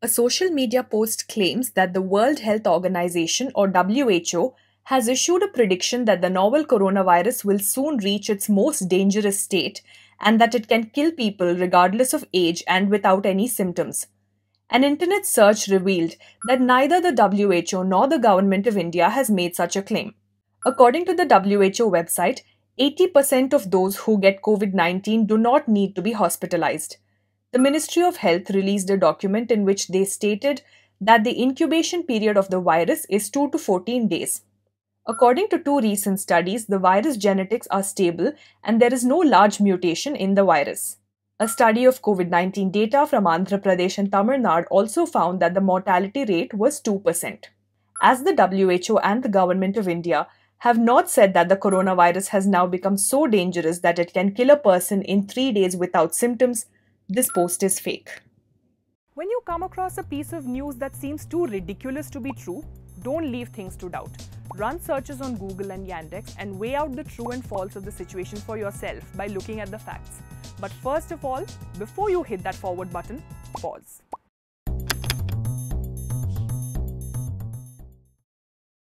A social media post claims that the World Health Organization or WHO has issued a prediction that the novel coronavirus will soon reach its most dangerous state and that it can kill people regardless of age and without any symptoms. An internet search revealed that neither the WHO nor the government of India has made such a claim. According to the WHO website, 80% of those who get COVID 19 do not need to be hospitalized. The Ministry of Health released a document in which they stated that the incubation period of the virus is 2 to 14 days. According to two recent studies, the virus genetics are stable and there is no large mutation in the virus. A study of COVID 19 data from Andhra Pradesh and Tamil Nadu also found that the mortality rate was 2%. As the WHO and the Government of India have not said that the coronavirus has now become so dangerous that it can kill a person in three days without symptoms, this post is fake. When you come across a piece of news that seems too ridiculous to be true, don't leave things to doubt. Run searches on Google and Yandex and weigh out the true and false of the situation for yourself by looking at the facts. But first of all, before you hit that forward button, pause.